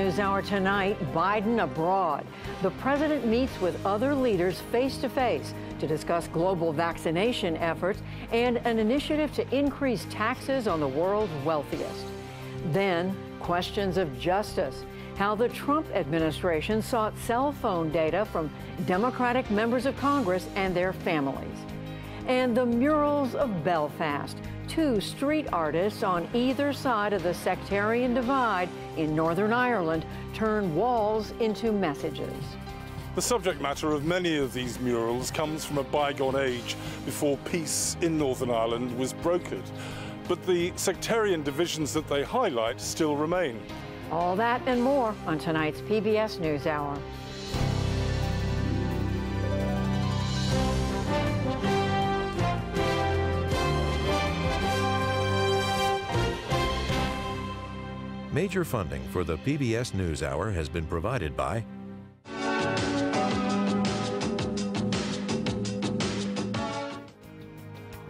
NewsHour tonight, Biden abroad. The president meets with other leaders face to face to discuss global vaccination efforts and an initiative to increase taxes on the world's wealthiest. Then, questions of justice. How the Trump administration sought cell phone data from Democratic members of Congress and their families. And the murals of Belfast two street artists on either side of the sectarian divide in Northern Ireland turn walls into messages. The subject matter of many of these murals comes from a bygone age before peace in Northern Ireland was brokered. But the sectarian divisions that they highlight still remain. All that and more on tonight's PBS NewsHour. Major funding for the PBS NewsHour has been provided by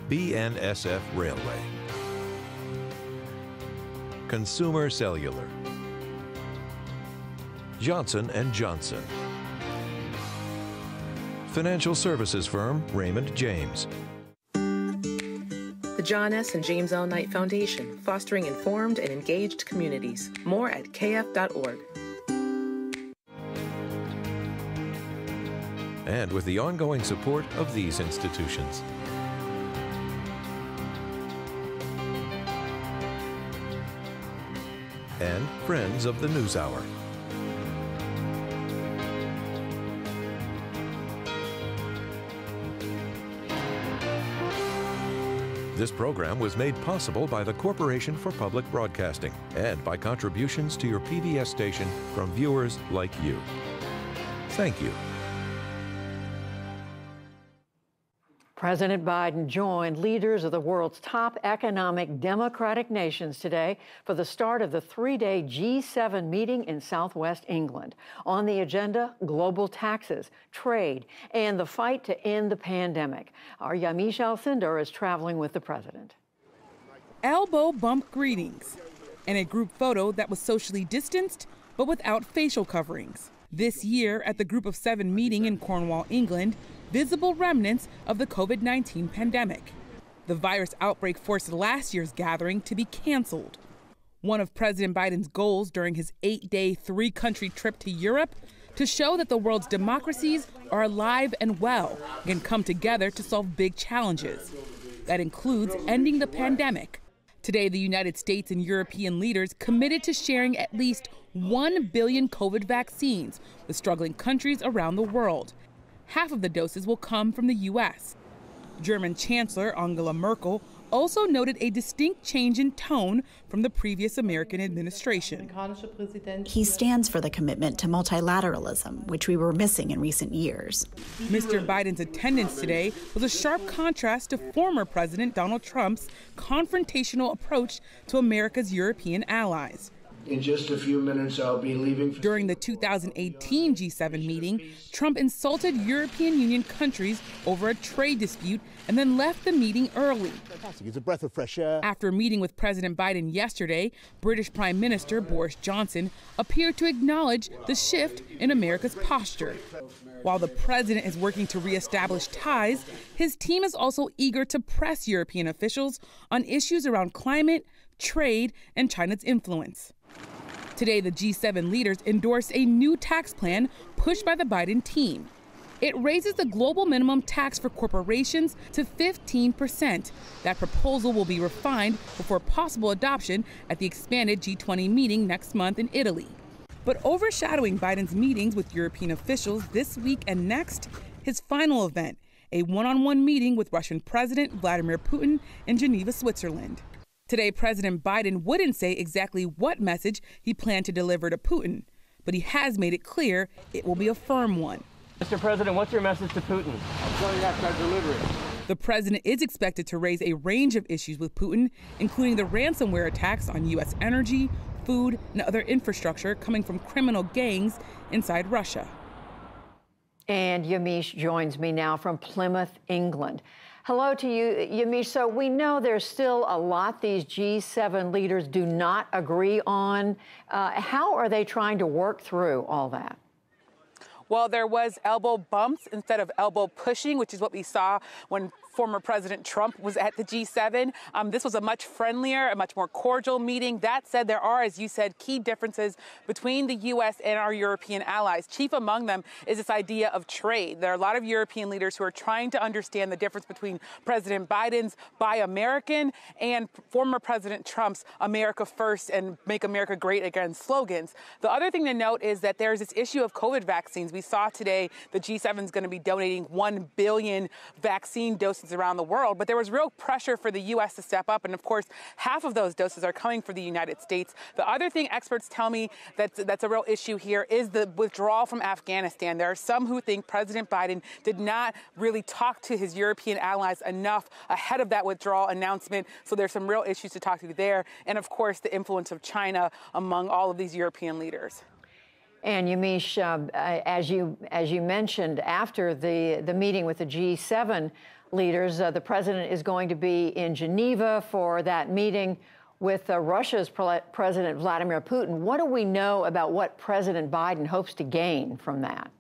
BNSF Railway, Consumer Cellular, Johnson & Johnson, Financial services firm Raymond James, the John S. and James L. Knight Foundation, fostering informed and engaged communities. More at kf.org. And with the ongoing support of these institutions. And friends of the NewsHour. This program was made possible by the Corporation for Public Broadcasting and by contributions to your PBS station from viewers like you. Thank you. President Biden joined leaders of the world's top economic democratic nations today for the start of the three day G7 meeting in southwest England. On the agenda, global taxes, trade, and the fight to end the pandemic. Our Yamiche Alcindor is traveling with the president. Elbow bump greetings and a group photo that was socially distanced but without facial coverings. This year, at the Group of Seven meeting in Cornwall, England, visible remnants of the COVID 19 pandemic. The virus outbreak forced last year's gathering to be canceled. One of President Biden's goals during his eight day, three country trip to Europe to show that the world's democracies are alive and well and come together to solve big challenges. That includes ending the pandemic. Today, the United States and European leaders committed to sharing at least 1 billion COVID vaccines with struggling countries around the world half of the doses will come from the U.S. German Chancellor Angela Merkel also noted a distinct change in tone from the previous American administration. He stands for the commitment to multilateralism, which we were missing in recent years. Mr. Biden's attendance today was a sharp contrast to former President Donald Trump's confrontational approach to America's European allies. In just a few minutes, I'll be leaving. During the 2018 G7 meeting, Trump insulted European Union countries over a trade dispute and then left the meeting early. It's a breath of fresh air. After meeting with President Biden yesterday, British Prime Minister Boris Johnson appeared to acknowledge the shift in America's posture. While the president is working to reestablish ties, his team is also eager to press European officials on issues around climate, trade, and China's influence. Today, the G7 leaders endorsed a new tax plan pushed by the Biden team. It raises the global minimum tax for corporations to 15%. That proposal will be refined before possible adoption at the expanded G20 meeting next month in Italy. But overshadowing Biden's meetings with European officials this week and next, his final event, a one on one meeting with Russian President Vladimir Putin in Geneva, Switzerland. Today, President Biden wouldn't say exactly what message he planned to deliver to Putin, but he has made it clear it will be a firm one. Mr. President, what's your message to Putin? I'll tell you after I deliver it. The president is expected to raise a range of issues with Putin, including the ransomware attacks on U.S. energy, food, and other infrastructure coming from criminal gangs inside Russia. And Yamiche joins me now from Plymouth, England. Hello to you, Yamiche. So we know there's still a lot these G7 leaders do not agree on. Uh, how are they trying to work through all that? Well, there was elbow bumps instead of elbow pushing, which is what we saw when former President Trump was at the G7. Um, this was a much friendlier, a much more cordial meeting. That said, there are, as you said, key differences between the U.S. and our European allies. Chief among them is this idea of trade. There are a lot of European leaders who are trying to understand the difference between President Biden's Buy American and former President Trump's America First and Make America Great Again slogans. The other thing to note is that there's this issue of COVID vaccines. We saw today the G7 is going to be donating 1 billion vaccine doses doses around the world, but there was real pressure for the U.S. to step up. And of course, half of those doses are coming from the United States. The other thing experts tell me that's, that's a real issue here is the withdrawal from Afghanistan. There are some who think President Biden did not really talk to his European allies enough ahead of that withdrawal announcement. So there's some real issues to talk to there. And of course, the influence of China among all of these European leaders. And Yamiche, uh, as you as you mentioned, after the the meeting with the G7 leaders. Uh, the president is going to be in Geneva for that meeting with uh, Russia's pre President Vladimir Putin. What do we know about what President Biden hopes to gain from that?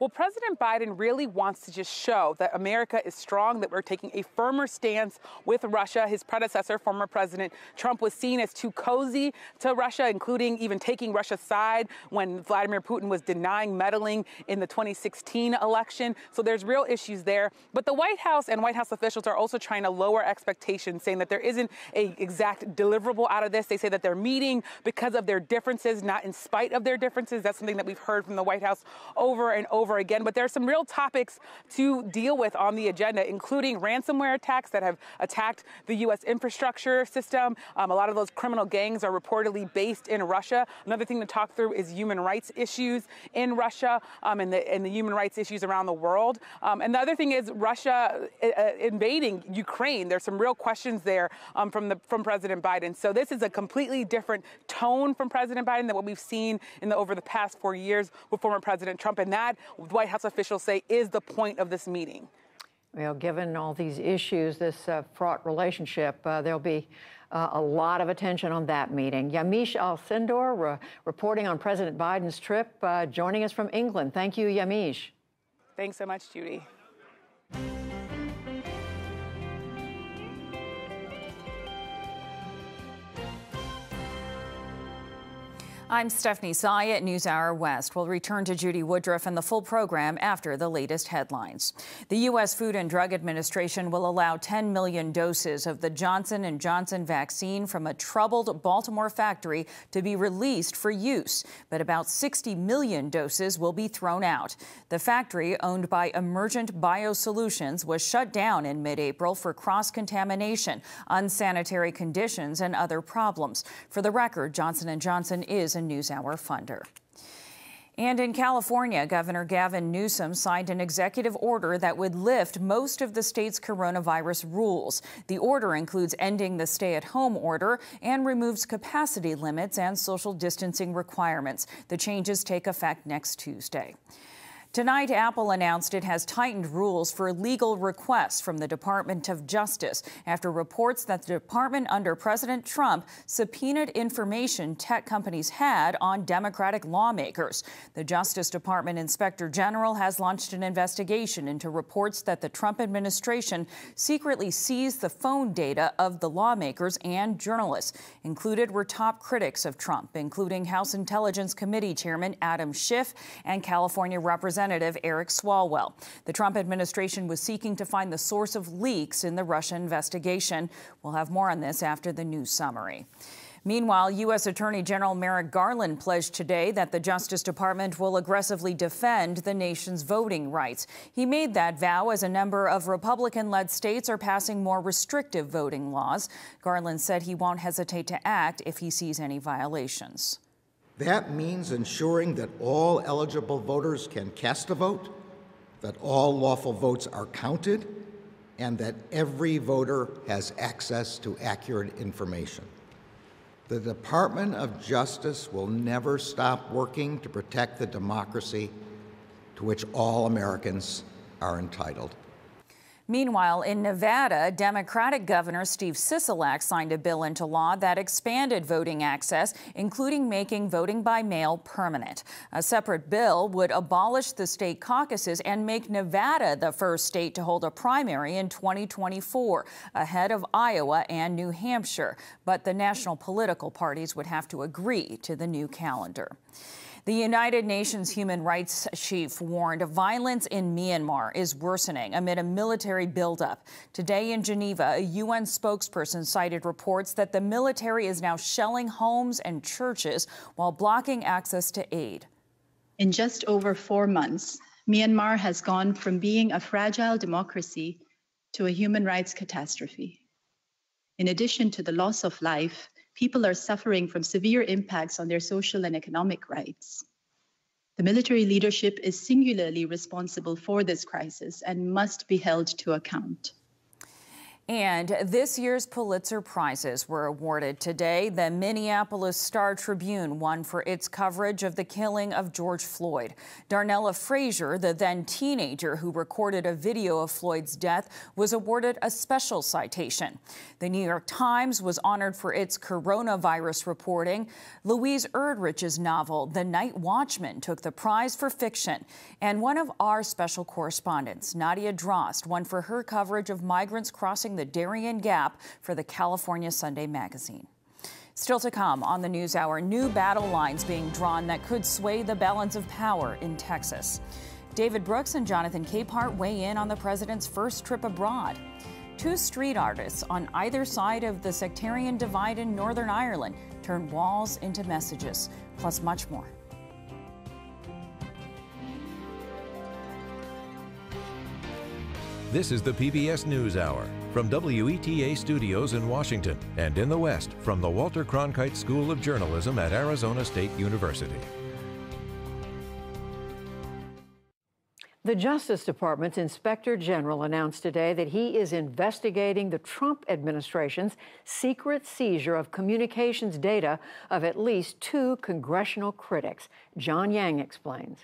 Well, President Biden really wants to just show that America is strong, that we're taking a firmer stance with Russia. His predecessor, former President Trump, was seen as too cozy to Russia, including even taking Russia's side when Vladimir Putin was denying meddling in the 2016 election. So there's real issues there. But the White House and White House officials are also trying to lower expectations, saying that there isn't a exact deliverable out of this. They say that they're meeting because of their differences, not in spite of their differences. That's something that we've heard from the White House over and over over again. But there are some real topics to deal with on the agenda, including ransomware attacks that have attacked the U.S. infrastructure system. Um, a lot of those criminal gangs are reportedly based in Russia. Another thing to talk through is human rights issues in Russia um, and, the, and the human rights issues around the world. Um, and the other thing is Russia uh, uh, invading Ukraine. There's some real questions there um, from the from President Biden. So this is a completely different tone from President Biden than what we've seen in the over the past four years with former President Trump, and that White House officials say is the point of this meeting. Well, given all these issues, this uh, fraught relationship, uh, there'll be uh, a lot of attention on that meeting. Yamiche Alcindor, re reporting on President Biden's trip, uh, joining us from England. Thank you, Yamiche. Thanks so much, Judy. I'm Stephanie Sy at NewsHour West. We'll return to Judy Woodruff and the full program after the latest headlines. The U.S. Food and Drug Administration will allow 10 million doses of the Johnson & Johnson vaccine from a troubled Baltimore factory to be released for use, but about 60 million doses will be thrown out. The factory, owned by Emergent Biosolutions, was shut down in mid-April for cross-contamination, unsanitary conditions, and other problems. For the record, Johnson & Johnson is NewsHour funder. And in California, Governor Gavin Newsom signed an executive order that would lift most of the state's coronavirus rules. The order includes ending the stay at home order and removes capacity limits and social distancing requirements. The changes take effect next Tuesday. Tonight, Apple announced it has tightened rules for legal requests from the Department of Justice after reports that the department under President Trump subpoenaed information tech companies had on Democratic lawmakers. The Justice Department Inspector General has launched an investigation into reports that the Trump administration secretly seized the phone data of the lawmakers and journalists. Included were top critics of Trump, including House Intelligence Committee Chairman Adam Schiff and California Representative Representative Eric Swalwell. The Trump administration was seeking to find the source of leaks in the Russia investigation. We'll have more on this after the news summary. Meanwhile, U.S. Attorney General Merrick Garland pledged today that the Justice Department will aggressively defend the nation's voting rights. He made that vow as a number of Republican led states are passing more restrictive voting laws. Garland said he won't hesitate to act if he sees any violations. That means ensuring that all eligible voters can cast a vote, that all lawful votes are counted, and that every voter has access to accurate information. The Department of Justice will never stop working to protect the democracy to which all Americans are entitled. Meanwhile, in Nevada, Democratic Governor Steve Sisolak signed a bill into law that expanded voting access, including making voting by mail permanent. A separate bill would abolish the state caucuses and make Nevada the first state to hold a primary in 2024, ahead of Iowa and New Hampshire. But the national political parties would have to agree to the new calendar. The United Nations human rights chief warned violence in Myanmar is worsening amid a military buildup. Today in Geneva, a UN spokesperson cited reports that the military is now shelling homes and churches while blocking access to aid. In just over four months, Myanmar has gone from being a fragile democracy to a human rights catastrophe. In addition to the loss of life, people are suffering from severe impacts on their social and economic rights. The military leadership is singularly responsible for this crisis and must be held to account. And this year's Pulitzer Prizes were awarded today. The Minneapolis Star Tribune won for its coverage of the killing of George Floyd. Darnella Frazier, the then teenager who recorded a video of Floyd's death, was awarded a special citation. The New York Times was honored for its coronavirus reporting. Louise Erdrich's novel, The Night Watchman, took the prize for fiction. And one of our special correspondents, Nadia Drost, won for her coverage of migrants crossing the Darien Gap for the California Sunday Magazine. Still to come on the news hour, new battle lines being drawn that could sway the balance of power in Texas. David Brooks and Jonathan Capehart weigh in on the president's first trip abroad. Two street artists on either side of the sectarian divide in Northern Ireland turn walls into messages, plus much more. This is the PBS NewsHour from WETA Studios in Washington and in the West from the Walter Cronkite School of Journalism at Arizona State University. The Justice Department's Inspector General announced today that he is investigating the Trump administration's secret seizure of communications data of at least two congressional critics. John Yang explains.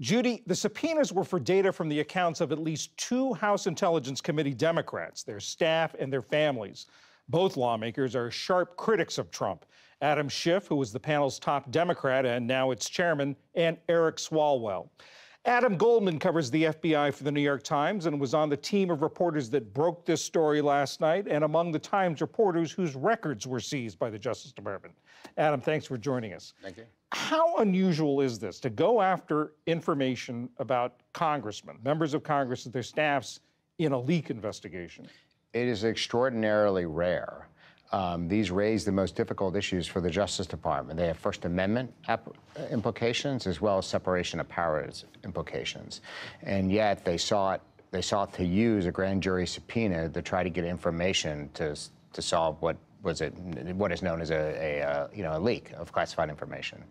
Judy, the subpoenas were for data from the accounts of at least two House Intelligence Committee Democrats, their staff, and their families. Both lawmakers are sharp critics of Trump. Adam Schiff, who was the panel's top Democrat and now its chairman, and Eric Swalwell. Adam Goldman covers the FBI for the New York Times and was on the team of reporters that broke this story last night and among the Times reporters whose records were seized by the Justice Department. Adam, thanks for joining us. Thank you. How unusual is this to go after information about congressmen, members of Congress, and their staffs in a leak investigation? It is extraordinarily rare. Um, these raise the most difficult issues for the Justice Department. They have First Amendment implications as well as separation of powers implications. And yet they sought, they sought to use a grand jury subpoena to try to get information to, to solve what was it, what is known as a, a, a uh, you know, a leak of classified information.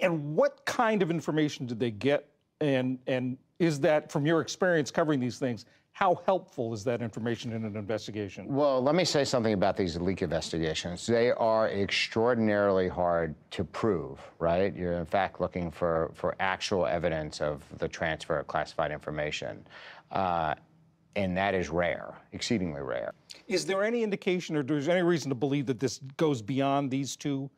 And what kind of information did they get? And, and is that, from your experience covering these things, how helpful is that information in an investigation? Well, let me say something about these leak investigations. They are extraordinarily hard to prove, right? You're in fact looking for, for actual evidence of the transfer of classified information. Uh, and that is rare, exceedingly rare. Is there any indication or there's any reason to believe that this goes beyond these two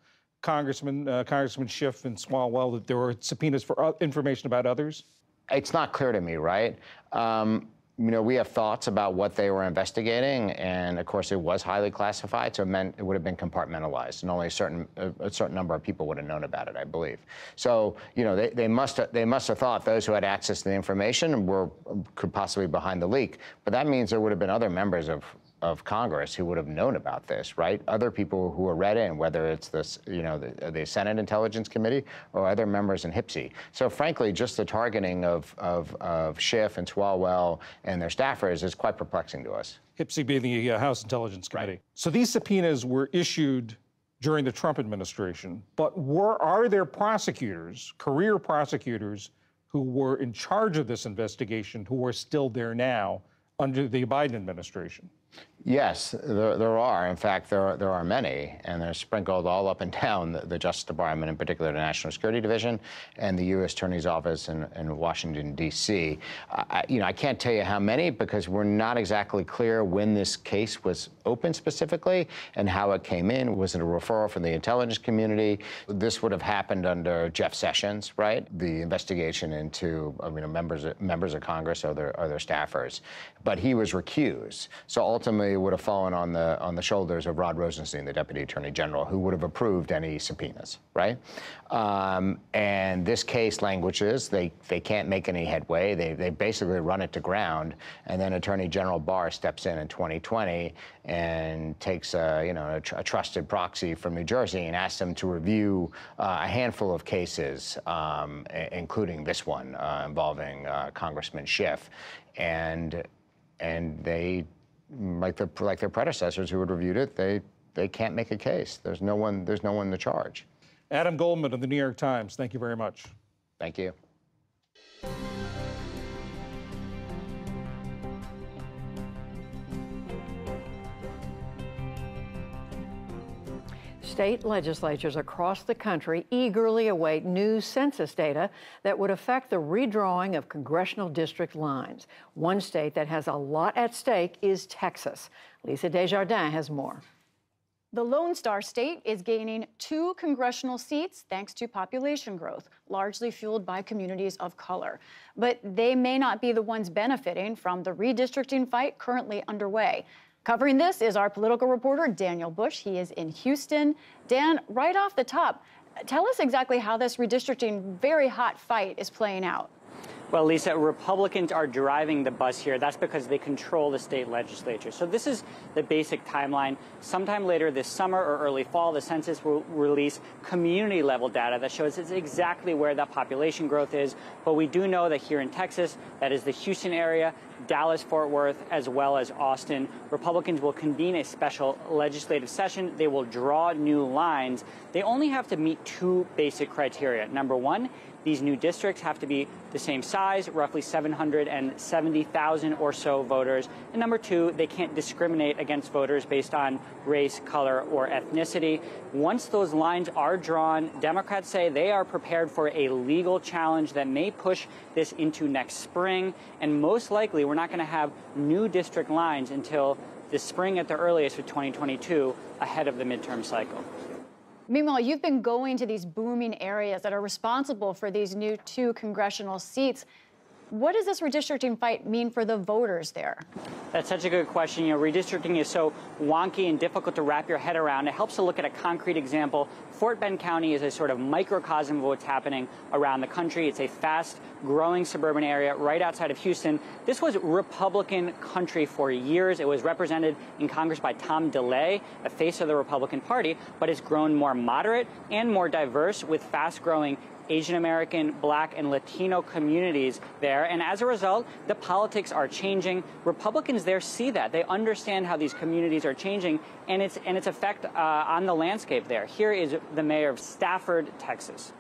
congressmen, uh, Congressman Schiff and Swalwell, that there were subpoenas for information about others? It's not clear to me, right? Um, you know, we have thoughts about what they were investigating, and of course, it was highly classified, so it meant it would have been compartmentalized, and only a certain a, a certain number of people would have known about it, I believe. So, you know, they, they must have, they must have thought those who had access to the information were could possibly be behind the leak, but that means there would have been other members of of Congress who would have known about this, right? Other people who were read in, whether it's this, you know, the, the Senate Intelligence Committee or other members in HPSCI. So frankly, just the targeting of, of, of Schiff and Swalwell and their staffers is quite perplexing to us. HPSCI being the uh, House Intelligence Committee. Right. So these subpoenas were issued during the Trump administration, but were are there prosecutors, career prosecutors, who were in charge of this investigation who are still there now under the Biden administration? Yes, there, there, are. In fact, there are, there are many, and they're sprinkled all up and down the, the, Justice Department, in particular the National Security Division and the U.S. Attorney's Office in, in Washington, D.C. you know, I can't tell you how many because we're not exactly clear when this case was opened specifically and how it came in. Was it a referral from the intelligence community? This would have happened under Jeff Sessions, right? The investigation into uh, you know, members, members of Congress or their, or their staffers. But he was recused. So ultimately, would have fallen on the on the shoulders of Rod Rosenstein, the Deputy Attorney General, who would have approved any subpoenas, right? Um, and this case languishes. they they can't make any headway. They they basically run it to ground, and then Attorney General Barr steps in in 2020 and takes a you know a, tr a trusted proxy from New Jersey and asks them to review uh, a handful of cases, um, including this one uh, involving uh, Congressman Schiff, and and they like their like their predecessors who had reviewed it, they they can't make a case. There's no one there's no one to charge. Adam Goldman of the New York Times. Thank you very much. Thank you. State legislatures across the country eagerly await new census data that would affect the redrawing of congressional district lines. One state that has a lot at stake is Texas. Lisa Desjardins has more. The Lone Star State is gaining two congressional seats thanks to population growth, largely fueled by communities of color. But they may not be the ones benefiting from the redistricting fight currently underway. Covering this is our political reporter, Daniel Bush. He is in Houston. Dan, right off the top, tell us exactly how this redistricting very hot fight is playing out. Well, Lisa, Republicans are driving the bus here. That's because they control the state legislature. So this is the basic timeline. Sometime later this summer or early fall, the census will release community level data that shows exactly where that population growth is. But we do know that here in Texas, that is the Houston area, Dallas, Fort Worth, as well as Austin. Republicans will convene a special legislative session. They will draw new lines. They only have to meet two basic criteria. Number one, these new districts have to be the same size, roughly 770,000 or so voters. And number two, they can't discriminate against voters based on race, color, or ethnicity. Once those lines are drawn, Democrats say they are prepared for a legal challenge that may push this into next spring. And most likely, we're not going to have new district lines until the spring at the earliest of 2022, ahead of the midterm cycle. Meanwhile, you've been going to these booming areas that are responsible for these new two congressional seats. What does this redistricting fight mean for the voters there? That's such a good question. You know, redistricting is so wonky and difficult to wrap your head around. It helps to look at a concrete example. Fort Bend County is a sort of microcosm of what's happening around the country. It's a fast growing suburban area right outside of Houston. This was Republican country for years. It was represented in Congress by Tom DeLay, a face of the Republican Party, but it's grown more moderate and more diverse with fast growing Asian American, Black, and Latino communities there. And as a result, the politics are changing. Republicans there see that. They understand how these communities are changing and its, and its effect uh, on the landscape there. Here is the mayor of Stafford, Texas.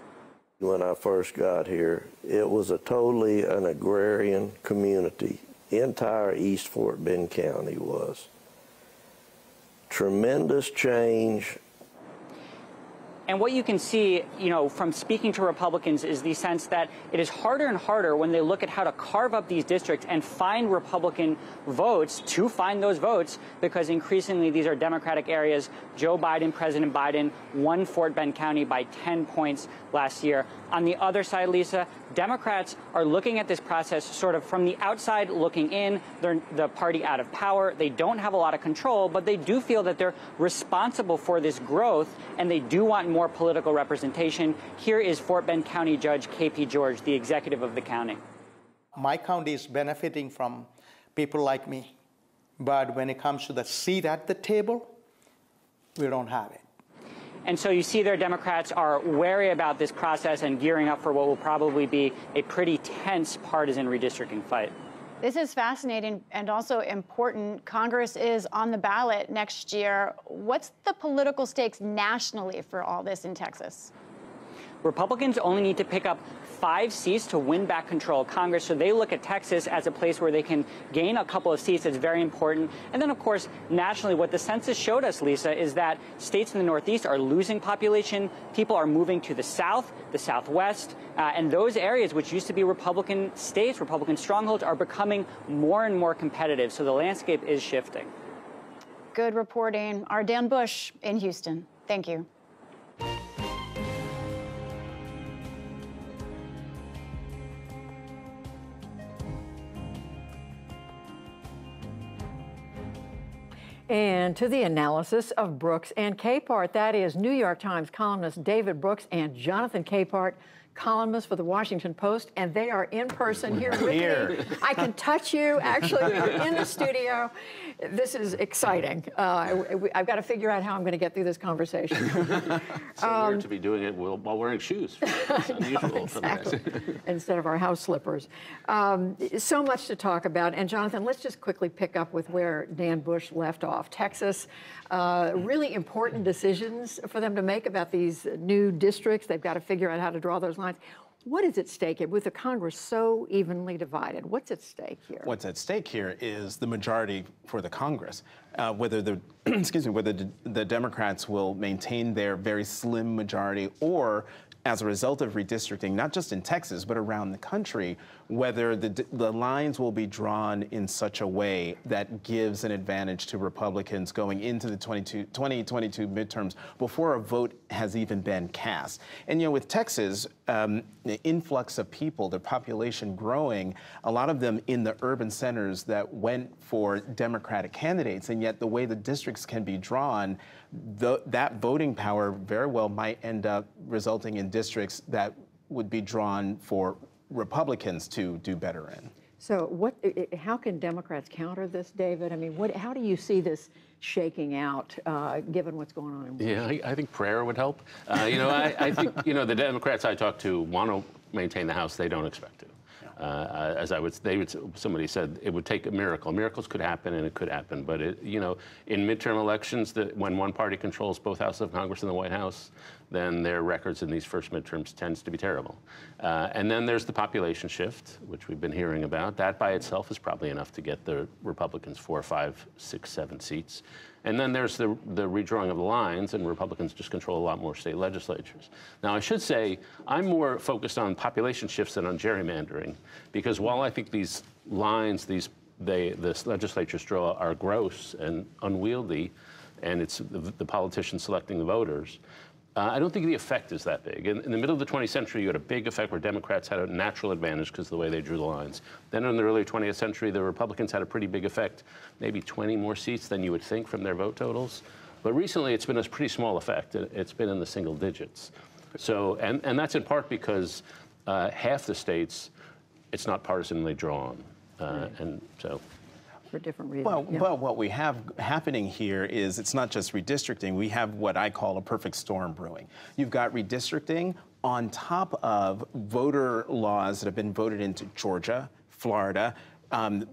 When I first got here, it was a totally an agrarian community. The entire East Fort Bend County was. Tremendous change and what you can see, you know, from speaking to Republicans is the sense that it is harder and harder when they look at how to carve up these districts and find Republican votes to find those votes because increasingly these are Democratic areas. Joe Biden, President Biden, won Fort Bend County by 10 points last year. On the other side, Lisa, Democrats are looking at this process sort of from the outside looking in. They're the party out of power. They don't have a lot of control, but they do feel that they're responsible for this growth and they do want more political representation. Here is Fort Bend County Judge KP George, the executive of the county. My county is benefiting from people like me. But when it comes to the seat at the table, we don't have it. And so you see their Democrats are wary about this process and gearing up for what will probably be a pretty tense partisan redistricting fight. This is fascinating and also important. Congress is on the ballot next year. What's the political stakes nationally for all this in Texas? Republicans only need to pick up five seats to win back control of Congress. So they look at Texas as a place where they can gain a couple of seats. It's very important. And then, of course, nationally, what the census showed us, Lisa, is that states in the Northeast are losing population. People are moving to the South, the Southwest, uh, and those areas, which used to be Republican states, Republican strongholds, are becoming more and more competitive. So the landscape is shifting. Good reporting. Our Dan Bush in Houston. Thank you. And to the analysis of Brooks and Capehart. That is New York Times columnist David Brooks and Jonathan Capehart columnists for the Washington Post, and they are in person here with here. me. I can touch you actually we are in the studio. This is exciting. Uh, I, have got to figure out how I'm going to get through this conversation. so um, weird to be doing it while wearing shoes. It's unusual exactly. Instead of our house slippers. Um, so much to talk about. And Jonathan, let's just quickly pick up with where Dan Bush left off. Texas, uh, really important decisions for them to make about these new districts. They've got to figure out how to draw those lines. What is at stake here with the Congress so evenly divided? What's at stake here? What's at stake here is the majority for the Congress. Uh, whether the excuse me, whether the, the Democrats will maintain their very slim majority or as a result of redistricting, not just in Texas, but around the country, whether the, the lines will be drawn in such a way that gives an advantage to Republicans going into the 2022 midterms before a vote has even been cast. And, you know, with Texas, um, the influx of people, the population growing, a lot of them in the urban centers that went for Democratic candidates, and yet the way the districts can be drawn, the, that voting power very well might end up resulting in districts that would be drawn for Republicans to do better in. So, what? How can Democrats counter this, David? I mean, what? How do you see this shaking out, uh, given what's going on in Washington? Yeah, I, I think prayer would help. Uh, you know, I, I, think you know the Democrats I talk to want to maintain the House; they don't expect to. Uh, as I would, they would, somebody said it would take a miracle. Miracles could happen, and it could happen. But it, you know, in midterm elections, the, when one party controls both houses of Congress and the White House, then their records in these first midterms tends to be terrible. Uh, and then there's the population shift, which we've been hearing about. That by itself is probably enough to get the Republicans four, five, six, seven seats. And then there's the, the redrawing of the lines, and Republicans just control a lot more state legislatures. Now, I should say, I'm more focused on population shifts than on gerrymandering, because while I think these lines, these they, the legislatures draw are gross and unwieldy, and it's the, the politicians selecting the voters. Uh, I don't think the effect is that big. In, in, the middle of the 20th century, you had a big effect where Democrats had a natural advantage because of the way they drew the lines. Then in the early 20th century, the Republicans had a pretty big effect, maybe 20 more seats than you would think from their vote totals. But recently, it's been a pretty small effect. It's been in the single digits. So, and, and that's in part because uh, half the states, it's not partisanly drawn. Uh, and so for different reasons. Well, yeah. well, what we have happening here is it's not just redistricting. We have what I call a perfect storm brewing. You've got redistricting on top of voter laws that have been voted into Georgia, Florida. Um,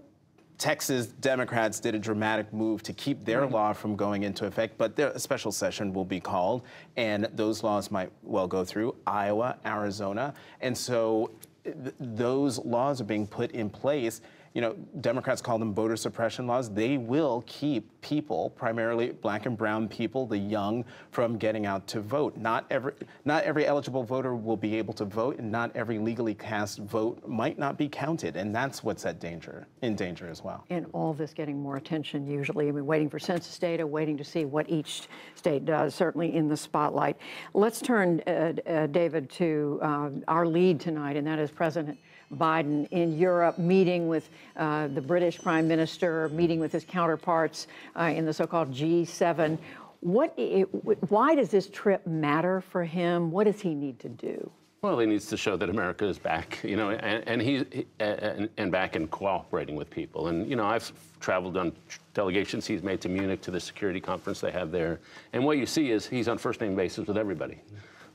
Texas Democrats did a dramatic move to keep their right. law from going into effect, but a special session will be called, and those laws might well go through Iowa, Arizona. And so th those laws are being put in place you know, Democrats call them voter suppression laws. They will keep people, primarily black and brown people, the young, from getting out to vote. Not every, not every eligible voter will be able to vote, and not every legally cast vote might not be counted, and that's what's at danger, in danger as well. And all this getting more attention usually. I mean, waiting for census data, waiting to see what each state does, certainly in the spotlight. Let's turn, uh, uh, David, to uh, our lead tonight, and that is President Biden in Europe, meeting with uh, the British Prime Minister, meeting with his counterparts uh, in the so-called G7. What, it, why does this trip matter for him? What does he need to do? Well, he needs to show that America is back, you know, and, and he, and, and, back and cooperating with people. And you know, I've traveled on delegations he's made to Munich to the security conference they have there, and what you see is he's on first name basis with everybody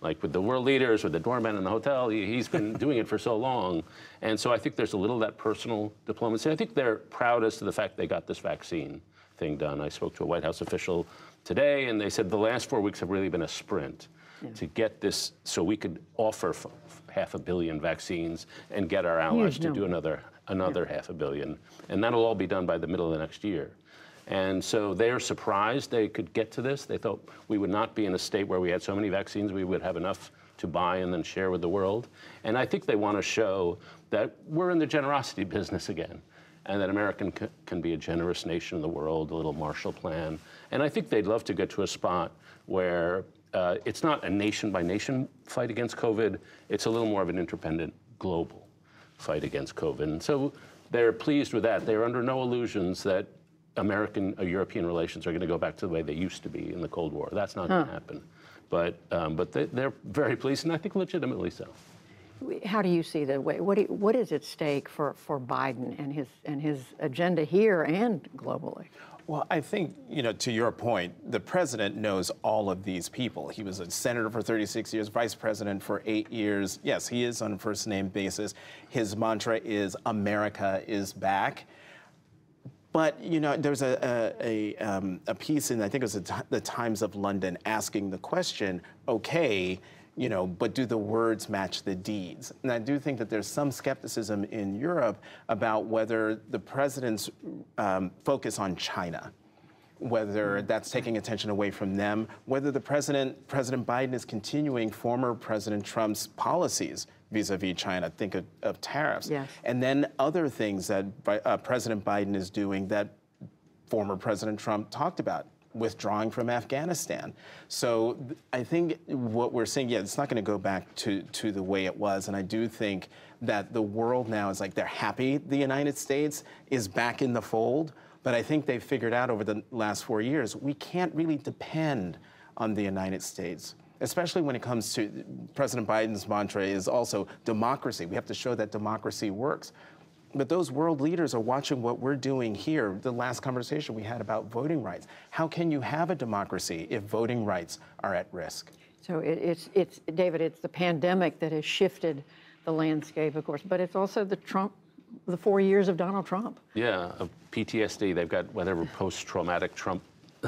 like with the world leaders, with the doorman in the hotel. He, has been doing it for so long. And so I think there's a little of that personal diplomacy. I think they're proud as to the fact they got this vaccine thing done. I spoke to a White House official today, and they said the last four weeks have really been a sprint. yeah. to get this so we could offer half a billion vaccines and get our allies Huge to number. do another another yeah. half a billion. And that'll all be done by the middle of the next year. And so they're surprised they could get to this. They thought we would not be in a state where we had so many vaccines, we would have enough to buy and then share with the world. And I think they want to show that we're in the generosity business again and that America can, be a generous nation in the world, a little Marshall Plan. And I think they'd love to get to a spot where uh, it's not a nation by nation fight against COVID, it's a little more of an independent global fight against COVID. And so they're pleased with that. They're under no illusions that American or uh, European relations are going to go back to the way they used to be in the Cold War. That's not huh. going to happen. But, um, but they, are very pleased, and I think legitimately so. How do you see the way? What, do, what is at stake for, for Biden and his, and his agenda here and globally? Well, I think, you know, to your point, the president knows all of these people. He was a senator for 36 years, vice president for eight years. Yes, he is on a first name basis. His mantra is America is back. But you know, there's a a, a, um, a piece in I think it was the Times of London asking the question, okay, you know, but do the words match the deeds? And I do think that there's some skepticism in Europe about whether the president's um, focus on China whether that's taking attention away from them, whether the president, President Biden is continuing former President Trump's policies vis-a-vis China. Think of, of tariffs, yes. and then other things that uh, President Biden is doing that former President Trump talked about withdrawing from Afghanistan. So I think what we're seeing, yeah, it's not going to go back to, to the way it was. And I do think that the world now is like they're happy the United States is back in the fold. But I think they've figured out over the last four years we can't really depend on the United States especially when it comes to President Biden's mantra is also democracy. We have to show that democracy works. But those world leaders are watching what we're doing here. The last conversation we had about voting rights. How can you have a democracy if voting rights are at risk? So it, it's, it's, David, it's the pandemic that has shifted the landscape, of course, but it's also the Trump, the four years of Donald Trump. Yeah, of PTSD. They've got whatever post-traumatic Trump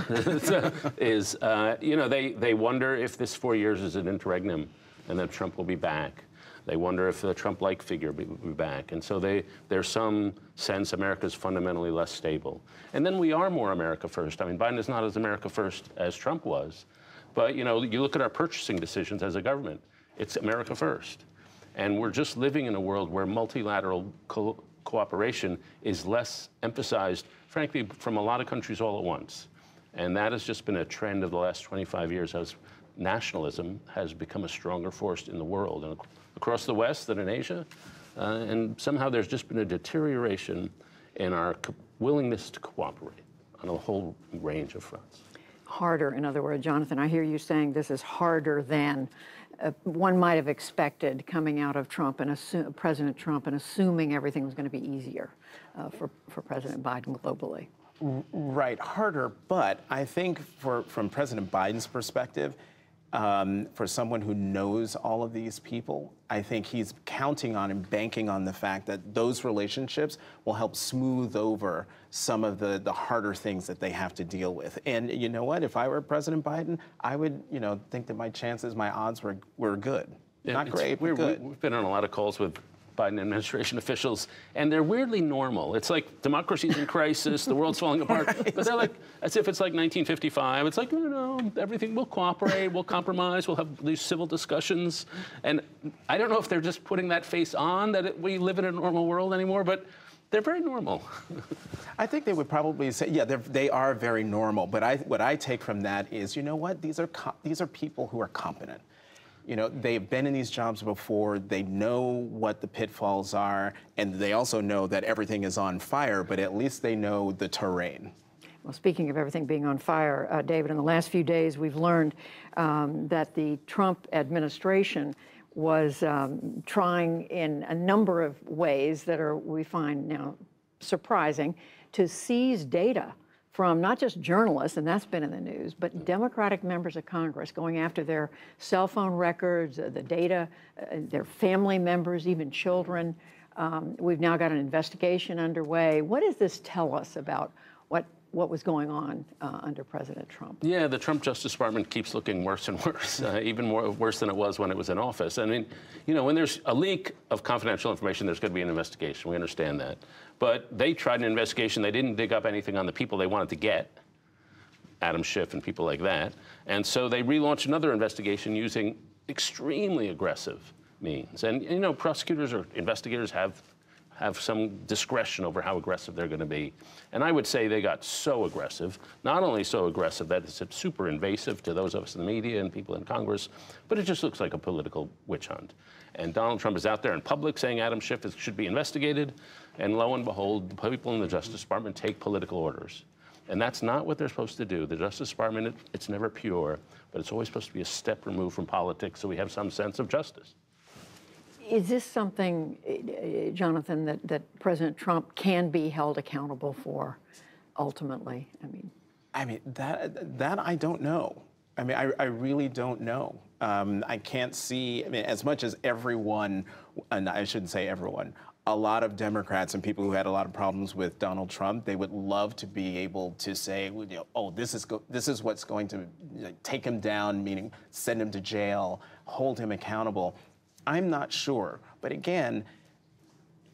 is, uh, you know, they, they wonder if this four years is an interregnum and that Trump will be back. They wonder if the Trump-like figure will be back. And so they, there's some sense America is fundamentally less stable. And then we are more America first. I mean, Biden is not as America first as Trump was. But, you know, you look at our purchasing decisions as a government, it's America first. And we're just living in a world where multilateral co cooperation is less emphasized, frankly, from a lot of countries all at once. And that has just been a trend of the last 25 years as nationalism has become a stronger force in the world and across the West than in Asia. Uh, and somehow there's just been a deterioration in our willingness to cooperate on a whole range of fronts. Harder, in other words, Jonathan, I hear you saying this is harder than uh, one might have expected coming out of Trump and President Trump and assuming everything was going to be easier uh, for, for President Biden globally. Right, harder, but I think for, from President Biden's perspective, um, for someone who knows all of these people, I think he's counting on and banking on the fact that those relationships will help smooth over some of the, the harder things that they have to deal with. And you know what? If I were President Biden, I would, you know, think that my chances, my odds were, were good. Not great, but good. We've been on a lot of calls with Biden administration officials, and they're weirdly normal. It's like democracy's in crisis, the world's falling apart, right. but they're like, as if it's like 1955. It's like, you know, everything, we'll cooperate, we'll compromise, we'll have these civil discussions. And I don't know if they're just putting that face on that it, we live in a normal world anymore, but they're very normal. I think they would probably say, yeah, they are very normal. But I, what I take from that is, you know what? These are these are people who are competent you know, they've been in these jobs before, they know what the pitfalls are, and they also know that everything is on fire, but at least they know the terrain. Well, speaking of everything being on fire, uh, David, in the last few days, we've learned um, that the Trump administration was um, trying in a number of ways that are, we find now surprising, to seize data from not just journalists, and that's been in the news, but Democratic members of Congress going after their cell phone records, uh, the data, uh, their family members, even children. Um, we've now got an investigation underway. What does this tell us about what what was going on uh, under President Trump. Yeah, the Trump Justice Department keeps looking worse and worse, uh, even more worse than it was when it was in office. I mean, you know, when there's a leak of confidential information, there's going to be an investigation. We understand that. But they tried an investigation. They didn't dig up anything on the people they wanted to get, Adam Schiff and people like that. And so they relaunched another investigation using extremely aggressive means. And, you know, prosecutors or investigators have have some discretion over how aggressive they're going to be. And I would say they got so aggressive, not only so aggressive that it's super invasive to those of us in the media and people in Congress, but it just looks like a political witch hunt. And Donald Trump is out there in public saying Adam Schiff should be investigated. And lo and behold, the people in the Justice Department take political orders. And that's not what they're supposed to do. The Justice Department, it, it's never pure, but it's always supposed to be a step removed from politics so we have some sense of justice. Is this something, uh, Jonathan, that, that President Trump can be held accountable for ultimately? I mean, I mean that that I don't know. I mean, I, I really don't know. Um, I can't see. I mean, as much as everyone, and I shouldn't say everyone, a lot of Democrats and people who had a lot of problems with Donald Trump, they would love to be able to say, oh, this is this is what's going to take him down, meaning send him to jail, hold him accountable. I'm not sure. But again,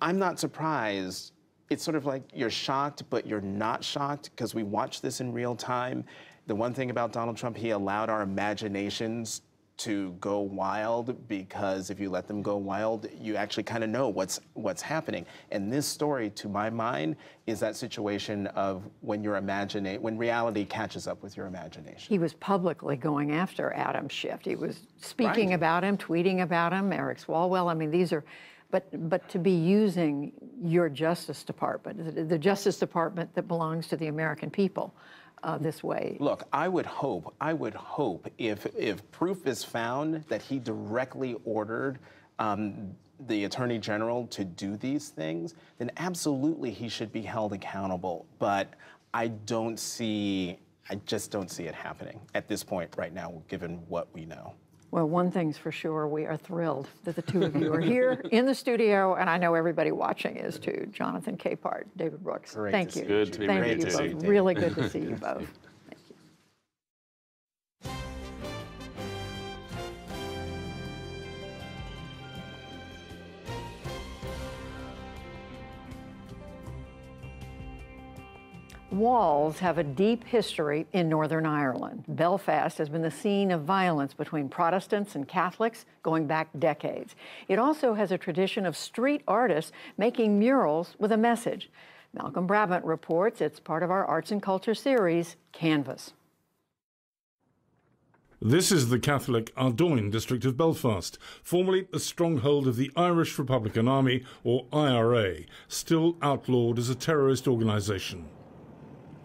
I'm not surprised. It's sort of like you're shocked, but you're not shocked because we watch this in real time. The one thing about Donald Trump, he allowed our imaginations to go wild because if you let them go wild, you actually kind of know what's what's happening. And this story, to my mind, is that situation of when your imagination, when reality catches up with your imagination. He was publicly going after Adam Schiff. He was speaking right. about him, tweeting about him, Eric Swalwell. I mean, these are, but but to be using your Justice Department, the, the Justice Department that belongs to the American people uh, this way. Look, I would hope, I would hope if, if proof is found that he directly ordered um, the Attorney General to do these things, then absolutely he should be held accountable. But I don't see, I just don't see it happening at this point right now, given what we know. Well, one thing's for sure, we are thrilled that the two of you are here in the studio, and I know everybody watching is too. Jonathan Capehart, David Brooks, Great thank you. Good to be Thank you both. Really good to see you both. Walls have a deep history in Northern Ireland. Belfast has been the scene of violence between Protestants and Catholics going back decades. It also has a tradition of street artists making murals with a message. Malcolm Brabant reports it's part of our arts and culture series, Canvas. This is the Catholic Ardoyne district of Belfast, formerly a stronghold of the Irish Republican Army, or IRA, still outlawed as a terrorist organisation.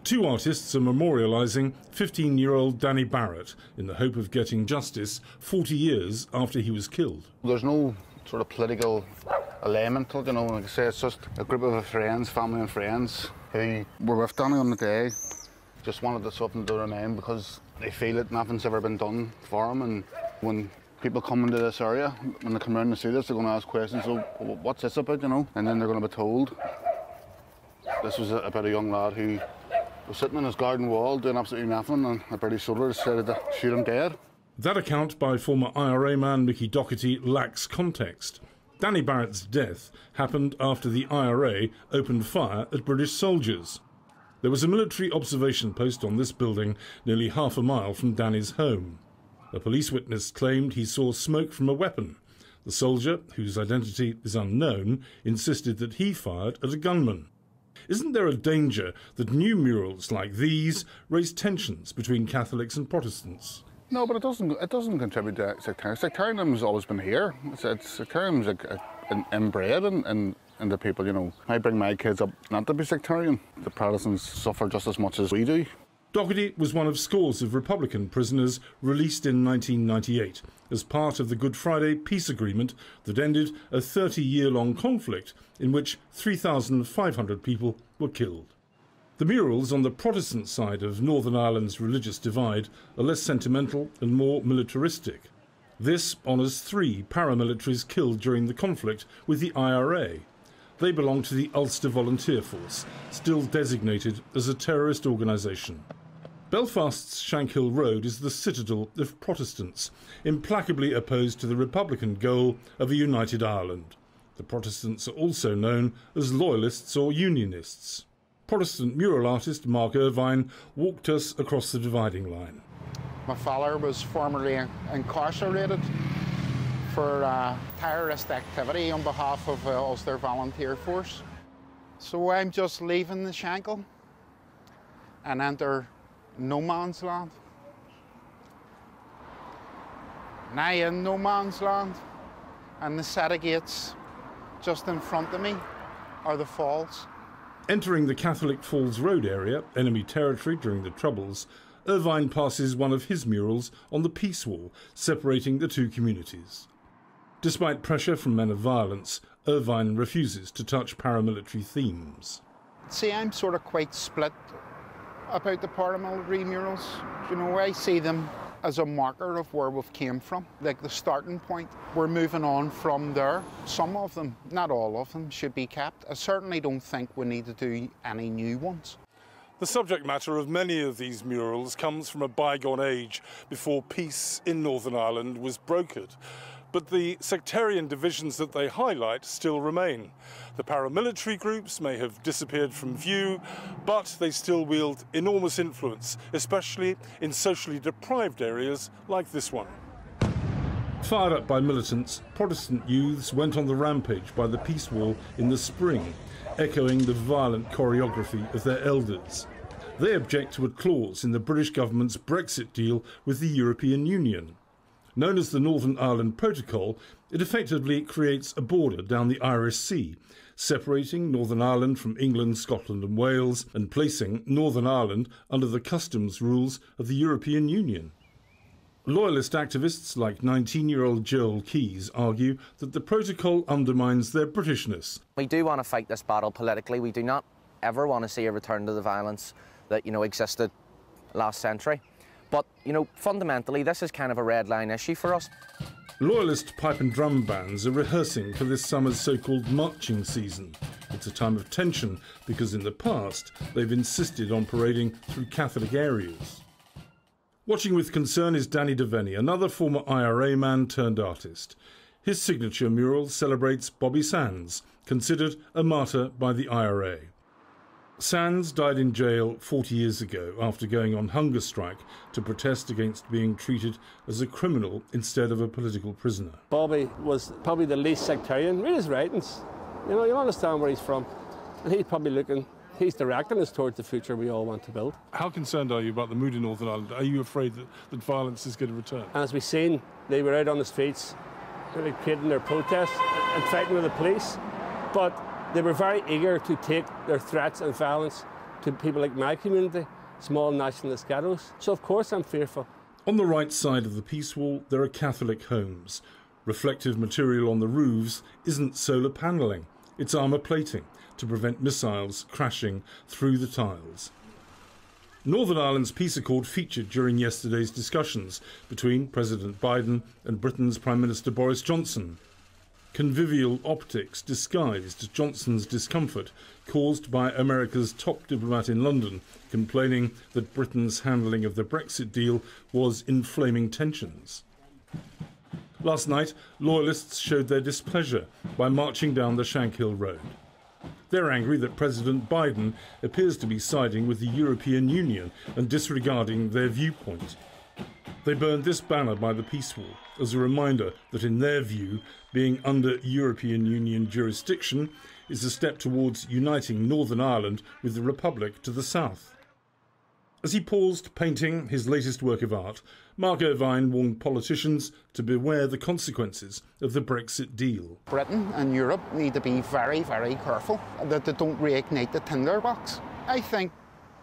Two artists are memorialising 15 year old Danny Barrett in the hope of getting justice 40 years after he was killed. There's no sort of political element you know, like I say, it's just a group of friends, family and friends who were with Danny on the day, just wanted to something to remain because they feel it, nothing's ever been done for them. And when people come into this area, when they come around and see this, they're going to ask questions, so what's this about, you know? And then they're going to be told this was about a young lad who was sitting in his garden wall doing absolutely nothing, and a British soldier decided to shoot him dead. That account by former IRA man Mickey Doherty lacks context. Danny Barrett's death happened after the IRA opened fire at British soldiers. There was a military observation post on this building nearly half a mile from Danny's home. A police witness claimed he saw smoke from a weapon. The soldier, whose identity is unknown, insisted that he fired at a gunman. Isn't there a danger that new murals like these raise tensions between Catholics and Protestants? No, but it doesn't. It doesn't contribute to sectarianism. Sectarianism has always been here. It's, it's sectarianism is inbred in, in, in the people. You know, I bring my kids up not to be sectarian. The Protestants suffer just as much as we do. Doherty was one of scores of Republican prisoners released in 1998 as part of the Good Friday peace agreement that ended a 30 year long conflict in which 3,500 people were killed. The murals on the Protestant side of Northern Ireland's religious divide are less sentimental and more militaristic. This honours three paramilitaries killed during the conflict with the IRA They belong to the Ulster Volunteer Force, still designated as a terrorist organisation. Belfast's Shankill Road is the citadel of Protestants, implacably opposed to the Republican goal of a united Ireland. The Protestants are also known as Loyalists or Unionists. Protestant mural artist Mark Ervine walked us across the dividing line. My father was formerly incarcerated for uh, terrorist activity on behalf of uh, Ulster Volunteer Force. So I'm just leaving the Shankill and enter no man's land. Now in no man's land, and the set of gates just in front of me are the falls. Entering the Catholic Falls Road area, enemy territory during the Troubles, Ervine passes one of his murals on the peace wall separating the two communities. Despite pressure from men of violence, Ervine refuses to touch paramilitary themes. See, I'm sort of quite split about the paramilitary murals. You know, I see them as a marker of where we've came from, like the starting point. We're moving on from there. Some of them, not all of them, should be kept. I certainly don't think we need to do any new ones. The subject matter of many of these murals comes from a bygone age before peace in Northern Ireland was brokered but the sectarian divisions that they highlight still remain. The paramilitary groups may have disappeared from view, but they still wield enormous influence, especially in socially deprived areas like this one. Fired up by militants, Protestant youths went on the rampage by the Peace Wall in the spring, echoing the violent choreography of their elders. They object to a clause in the British government's Brexit deal with the European Union. Known as the Northern Ireland Protocol, it effectively creates a border down the Irish Sea, separating Northern Ireland from England, Scotland, and Wales, and placing Northern Ireland under the customs rules of the European Union. Loyalist activists like 19 year old Joel Keys argue that the protocol undermines their Britishness. We do want to fight this battle politically. We do not ever want to see a return to the violence that you know existed last century. But, you know, fundamentally, this is kind of a red line issue for us. Loyalist pipe and drum bands are rehearsing for this summer's so called marching season. It's a time of tension because in the past they've insisted on parading through Catholic areas. Watching with concern is Danny Devenny, another former IRA man turned artist. His signature mural celebrates Bobby Sands, considered a martyr by the IRA. Sands died in jail 40 years ago after going on hunger strike to protest against being treated as a criminal instead of a political prisoner. Bobby was probably the least sectarian. Read his writings. You know, you understand where he's from. And he's probably looking, he's directing us towards the future we all want to build. How concerned are you about the mood in Northern Ireland? Are you afraid that, that violence is going to return? As we've seen, they were out on the streets, really creating their protests and fighting with the police. But they were very eager to take their threats and violence to people like my community, small nationalist ghettos. So, of course, I'm fearful. On the right side of the Peace Wall, there are Catholic homes. Reflective material on the roofs isn't solar panelling, it's armour plating to prevent missiles crashing through the tiles. Northern Ireland's peace accord featured during yesterday's discussions between President Biden and Britain's Prime Minister Boris Johnson convivial optics disguised Johnson's discomfort caused by America's top diplomat in London complaining that Britain's handling of the Brexit deal was inflaming tensions. Last night, loyalists showed their displeasure by marching down the Shankill Road. They're angry that President Biden appears to be siding with the European Union and disregarding their viewpoint. They burned this banner by the Peace Wall as a reminder that, in their view, being under European Union jurisdiction is a step towards uniting Northern Ireland with the Republic to the south. As he paused painting his latest work of art, Mark Ervine warned politicians to beware the consequences of the Brexit deal. Britain and Europe need to be very, very careful that they don't reignite the tinderbox. I think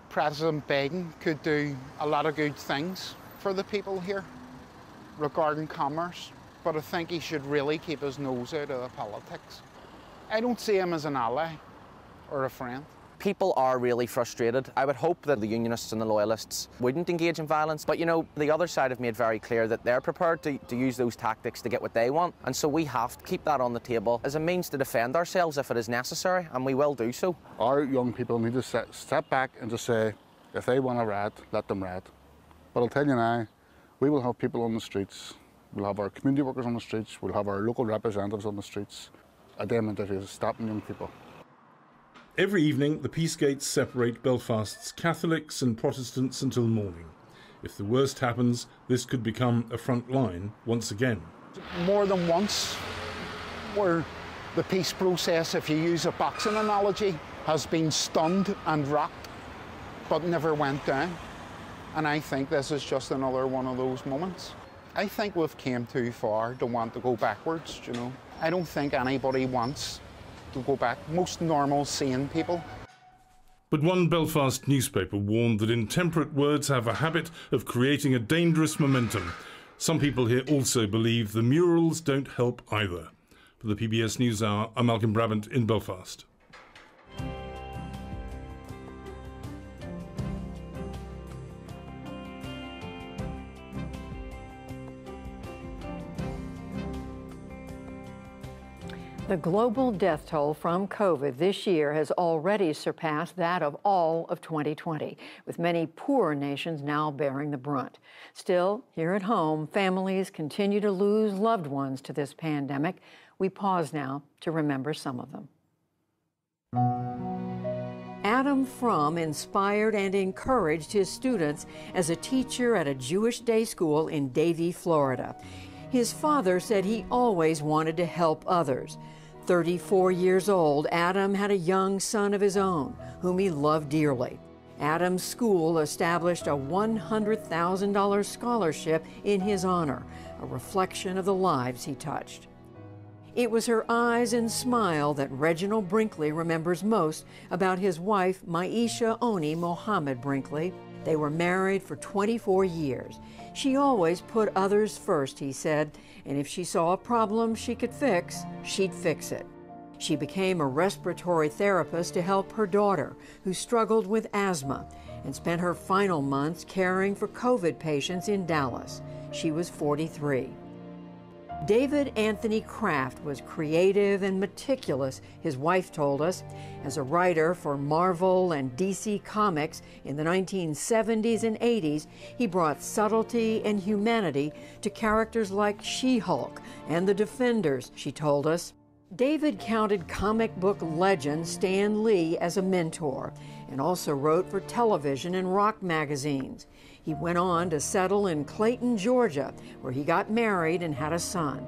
President Biden could do a lot of good things for the people here regarding commerce, but I think he should really keep his nose out of the politics. I don't see him as an ally or a friend. people are really frustrated. I would hope that the unionists and the loyalists wouldn't engage in violence, but you know, the other side have made very clear that they're prepared to, to use those tactics to get what they want, and so we have to keep that on the table as a means to defend ourselves if it is necessary, and we will do so. Our young people need to set, step back and just say, if they want to riot, let them riot. But I'll tell you now, we will have people on the streets, we'll have our community workers on the streets, we'll have our local representatives on the streets, at them interviews, stopping young people. Every evening, the peace gates separate Belfast's Catholics and Protestants until morning. If the worst happens, this could become a front line once again. More than once, where the peace process, if you use a boxing analogy, has been stunned and rocked, but never went down. And I think this is just another one of those moments. I think we've came too far to want to go backwards, you know. I don't think anybody wants to go back. Most normal, sane people. But one Belfast newspaper warned that intemperate words have a habit of creating a dangerous momentum. Some people here also believe the murals don't help either. For the PBS NewsHour, I'm Malcolm Brabant in Belfast. The global death toll from COVID this year has already surpassed that of all of 2020, with many poorer nations now bearing the brunt. Still, here at home, families continue to lose loved ones to this pandemic. We pause now to remember some of them. Adam Frum inspired and encouraged his students as a teacher at a Jewish day school in Davie, Florida. His father said he always wanted to help others. 34 years old, Adam had a young son of his own, whom he loved dearly. Adam's school established a $100,000 scholarship in his honor, a reflection of the lives he touched. It was her eyes and smile that Reginald Brinkley remembers most about his wife, Maisha Oni Mohammed Brinkley. They were married for 24 years. She always put others first, he said, and if she saw a problem she could fix, she'd fix it. She became a respiratory therapist to help her daughter, who struggled with asthma, and spent her final months caring for COVID patients in Dallas. She was 43. David Anthony Kraft was creative and meticulous, his wife told us. As a writer for Marvel and DC Comics in the 1970s and 80s, he brought subtlety and humanity to characters like She Hulk and the Defenders, she told us. David counted comic book legend Stan Lee as a mentor and also wrote for television and rock magazines. He went on to settle in Clayton, Georgia, where he got married and had a son.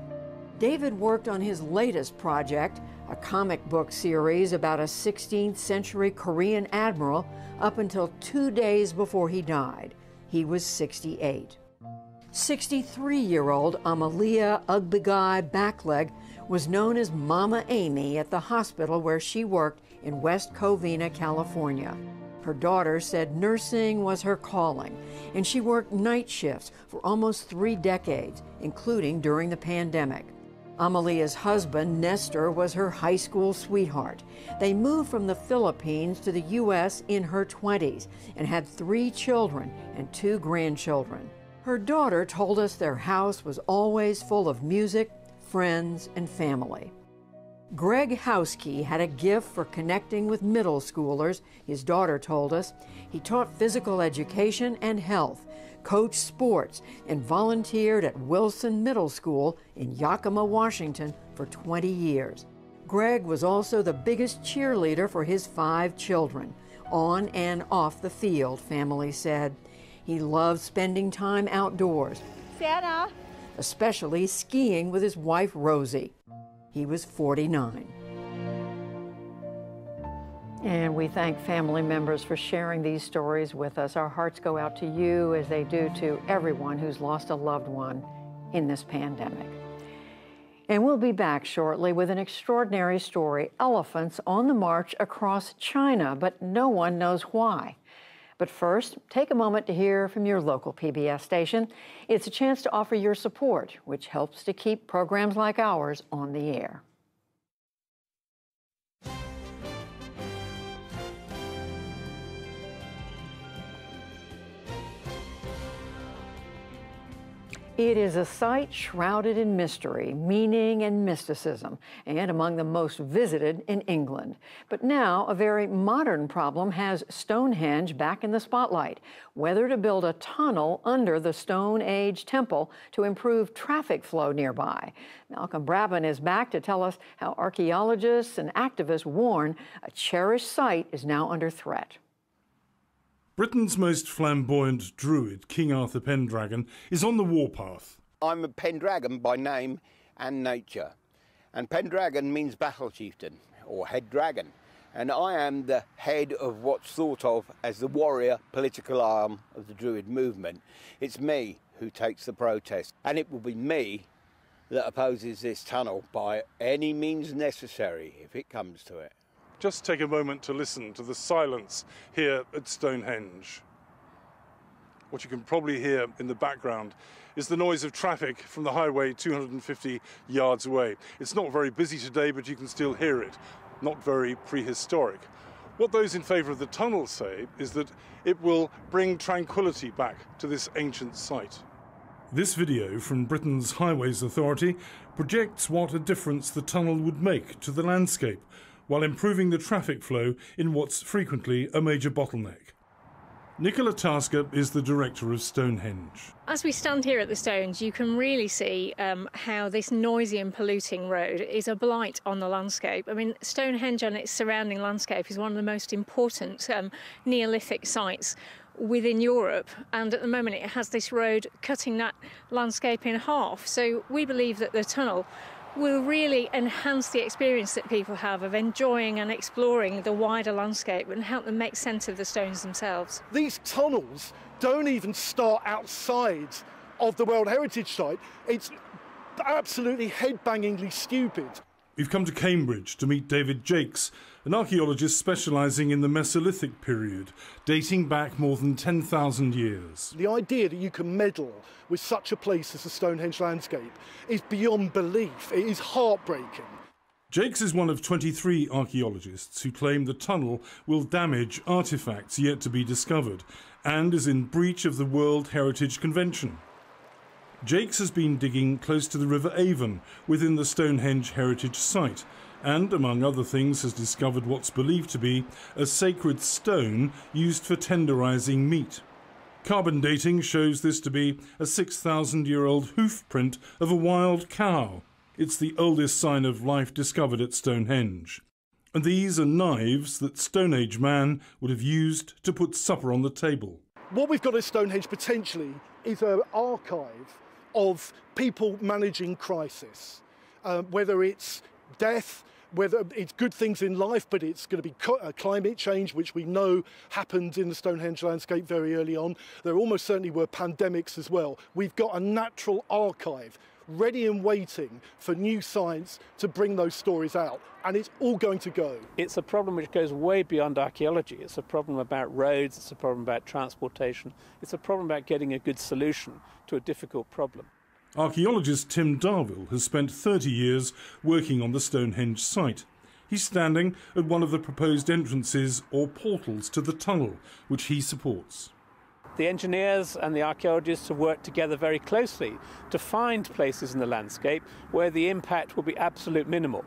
David worked on his latest project, a comic book series about a 16th century Korean admiral, up until two days before he died. He was 68. 63 year old Amalia Ugbegai Backleg was known as Mama Amy at the hospital where she worked in West Covina, California. Her daughter said nursing was her calling, and she worked night shifts for almost three decades, including during the pandemic. Amalia's husband, Nestor, was her high school sweetheart. They moved from the Philippines to the U.S. in her 20s and had three children and two grandchildren. Her daughter told us their house was always full of music, friends, and family. Greg Houskey had a gift for connecting with middle schoolers, his daughter told us. He taught physical education and health, coached sports, and volunteered at Wilson Middle School in Yakima, Washington for 20 years. Greg was also the biggest cheerleader for his five children, on and off the field, family said. He loved spending time outdoors. Santa! Especially skiing with his wife, Rosie. He was 49. And we thank family members for sharing these stories with us. Our hearts go out to you as they do to everyone who's lost a loved one in this pandemic. And we'll be back shortly with an extraordinary story elephants on the march across China, but no one knows why. But first, take a moment to hear from your local PBS station. It's a chance to offer your support, which helps to keep programs like ours on the air. It is a site shrouded in mystery, meaning, and mysticism, and among the most visited in England. But now, a very modern problem has Stonehenge back in the spotlight whether to build a tunnel under the Stone Age temple to improve traffic flow nearby. Malcolm Brabant is back to tell us how archaeologists and activists warn a cherished site is now under threat. Britain's most flamboyant druid, King Arthur Pendragon, is on the warpath. I'm a Pendragon by name and nature. And Pendragon means battle chieftain or head dragon. And I am the head of what's thought of as the warrior political arm of the Druid movement. It's me who takes the protest. And it will be me that opposes this tunnel by any means necessary if it comes to it just take a moment to listen to the silence here at Stonehenge. What you can probably hear in the background is the noise of traffic from the highway 250 yards away. It's not very busy today, but you can still hear it. Not very prehistoric. What those in favour of the tunnel say is that it will bring tranquility back to this ancient site. This video from Britain's Highways Authority projects what a difference the tunnel would make to the landscape while improving the traffic flow in what's frequently a major bottleneck. Nicola Tasker is the director of Stonehenge. As we stand here at the Stones, you can really see um, how this noisy and polluting road is a blight on the landscape. I mean, Stonehenge and its surrounding landscape is one of the most important um, Neolithic sites within Europe, and at the moment it has this road cutting that landscape in half. So we believe that the tunnel will really enhance the experience that people have of enjoying and exploring the wider landscape and help them make sense of the stones themselves. These tunnels don't even start outside of the World Heritage Site. It's absolutely head-bangingly stupid. We've come to Cambridge to meet David Jacques, an archaeologist specialising in the Mesolithic period, dating back more than 10,000 years. The idea that you can meddle with such a place as the Stonehenge landscape is beyond belief. It is heartbreaking. Jacques is one of 23 archaeologists who claim the tunnel will damage artefacts yet to be discovered and is in breach of the World Heritage Convention. Jacques has been digging close to the River Avon within the Stonehenge Heritage Site and, among other things, has discovered what's believed to be a sacred stone used for tenderizing meat. Carbon dating shows this to be a 6,000 year old hoof print of a wild cow. It's the oldest sign of life discovered at Stonehenge. And these are knives that Stone Age man would have used to put supper on the table. What we've got at Stonehenge potentially is an archive of people managing crisis, uh, whether it's death, whether it's good things in life, but it's going to be uh, climate change, which we know happened in the Stonehenge landscape very early on. There almost certainly were pandemics as well. We've got a natural archive ready and waiting for new science to bring those stories out. And it's all going to go. It's a problem which goes way beyond archaeology. It's a problem about roads, it's a problem about transportation, it's a problem about getting a good solution to a difficult problem. Archaeologist Tim Darvill has spent 30 years working on the Stonehenge site. He's standing at one of the proposed entrances or portals to the tunnel, which he supports. The engineers and the archaeologists have worked together very closely to find places in the landscape where the impact will be absolute minimal.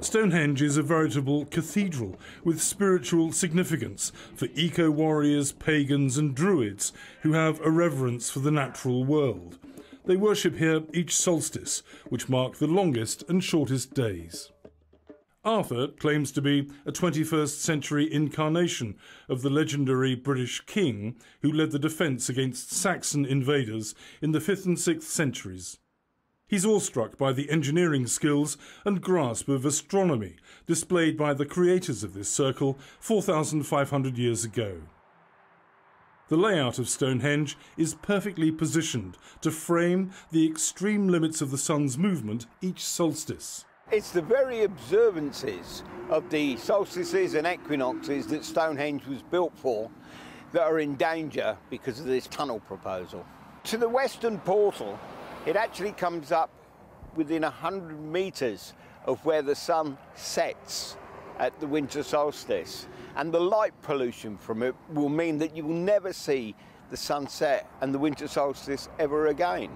Stonehenge is a veritable cathedral with spiritual significance for eco warriors, pagans, and druids who have a reverence for the natural world. They worship here each solstice, which mark the longest and shortest days. Arthur claims to be a 21st century incarnation of the legendary British king who led the defence against Saxon invaders in the 5th and 6th centuries. He's awestruck by the engineering skills and grasp of astronomy displayed by the creators of this circle 4,500 years ago. The layout of Stonehenge is perfectly positioned to frame the extreme limits of the sun's movement each solstice. It's the very observances of the solstices and equinoxes that Stonehenge was built for that are in danger because of this tunnel proposal. To the western portal, it actually comes up within 100 metres of where the sun sets at the winter solstice. And the light pollution from it will mean that you will never see the sunset and the winter solstice ever again.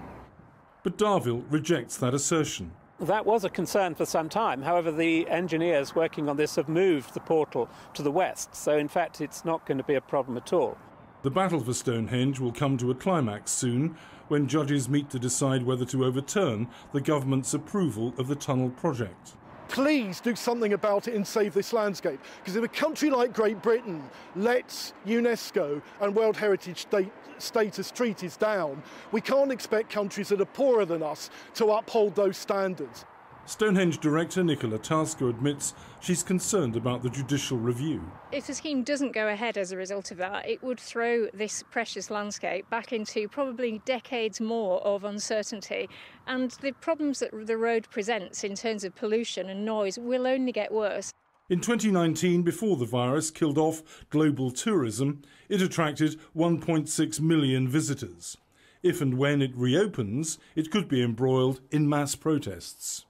But Darvill rejects that assertion. That was a concern for some time. However, the engineers working on this have moved the portal to the west, so in fact it's not going to be a problem at all. The battle for Stonehenge will come to a climax soon when judges meet to decide whether to overturn the government's approval of the tunnel project please do something about it and save this landscape. Because if a country like Great Britain lets UNESCO and World Heritage State status treaties down, we can't expect countries that are poorer than us to uphold those standards. Stonehenge director Nicola Tasker admits she's concerned about the judicial review. If the scheme doesn't go ahead as a result of that, it would throw this precious landscape back into probably decades more of uncertainty. And the problems that the road presents in terms of pollution and noise will only get worse. In 2019, before the virus killed off global tourism, it attracted 1.6 million visitors. If and when it reopens, it could be embroiled in mass protests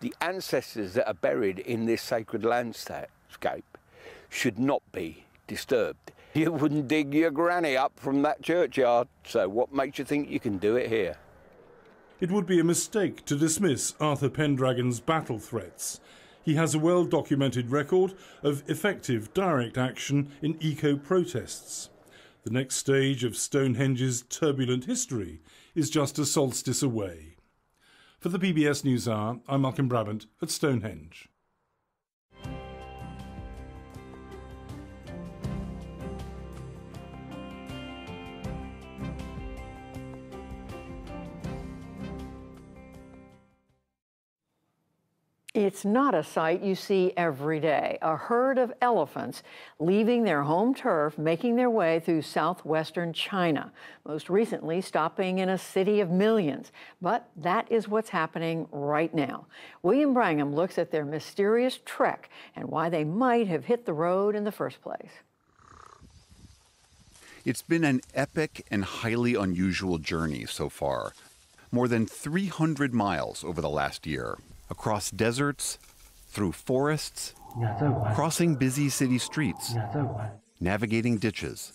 the ancestors that are buried in this sacred landscape should not be disturbed. You wouldn't dig your granny up from that churchyard, so what makes you think you can do it here? It would be a mistake to dismiss Arthur Pendragon's battle threats. He has a well documented record of effective direct action in eco protests. The next stage of Stonehenge's turbulent history is just a solstice away. For the PBS NewsHour, I'm Malcolm Brabant at Stonehenge. It's not a sight you see every day. A herd of elephants leaving their home turf, making their way through southwestern China, most recently stopping in a city of millions. But that is what's happening right now. William Brangham looks at their mysterious trek and why they might have hit the road in the first place. It's been an epic and highly unusual journey so far. More than 300 miles over the last year across deserts, through forests, crossing busy city streets, navigating ditches.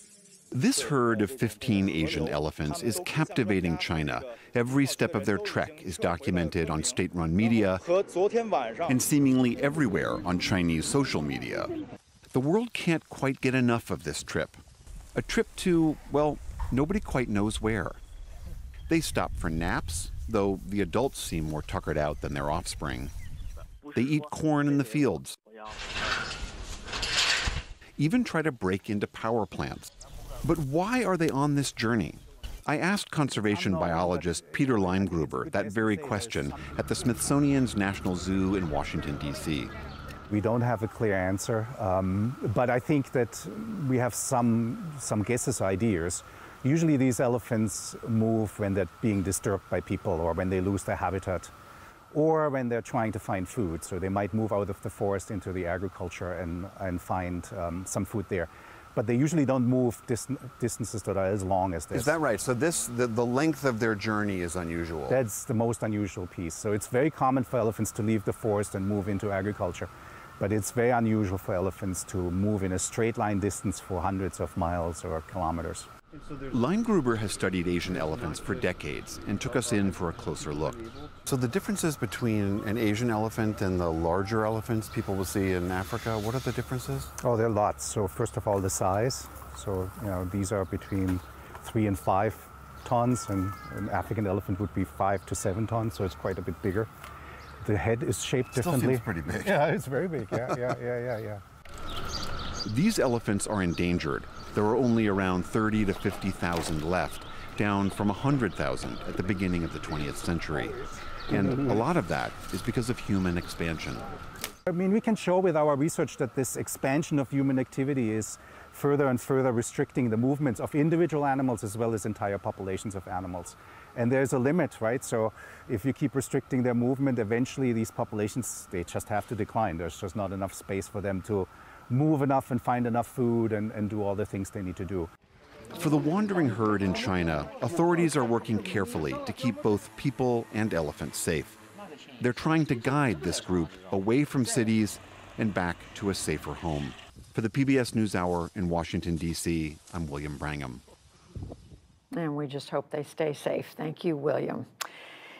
This herd of 15 Asian elephants is captivating China. Every step of their trek is documented on state run media and seemingly everywhere on Chinese social media. The world can't quite get enough of this trip. A trip to, well, nobody quite knows where. They stop for naps, though the adults seem more tuckered out than their offspring. They eat corn in the fields, even try to break into power plants. But why are they on this journey? I asked conservation biologist Peter Leimgruber that very question at the Smithsonian's National Zoo in Washington, D.C. We don't have a clear answer, um, but I think that we have some, some guesses, ideas. Usually these elephants move when they're being disturbed by people or when they lose their habitat or when they're trying to find food. So they might move out of the forest into the agriculture and, and find um, some food there. But they usually don't move dis distances that are as long as this. Is that right? So this, the, the length of their journey is unusual. That's the most unusual piece. So it's very common for elephants to leave the forest and move into agriculture. But it's very unusual for elephants to move in a straight line distance for hundreds of miles or kilometers. Leimgruber has studied Asian elephants for decades and took us in for a closer look. So the differences between an Asian elephant and the larger elephants people will see in Africa, what are the differences? Oh, there are lots. So first of all, the size. So, you know, these are between three and five tons, and an African elephant would be five to seven tons, so it's quite a bit bigger. The head is shaped Still differently. Seems pretty big. Yeah, it's very big. Yeah, yeah, yeah, yeah, yeah. These elephants are endangered, there are only around 30 to 50,000 left, down from 100,000 at the beginning of the 20th century. And a lot of that is because of human expansion. I mean, we can show with our research that this expansion of human activity is further and further restricting the movements of individual animals as well as entire populations of animals. And there's a limit, right? So if you keep restricting their movement, eventually these populations, they just have to decline. There's just not enough space for them to move enough and find enough food and, and do all the things they need to do. For the wandering herd in China, authorities are working carefully to keep both people and elephants safe. They're trying to guide this group away from cities and back to a safer home. For the PBS NewsHour in Washington, D.C., I'm William Brangham. And we just hope they stay safe. Thank you, William.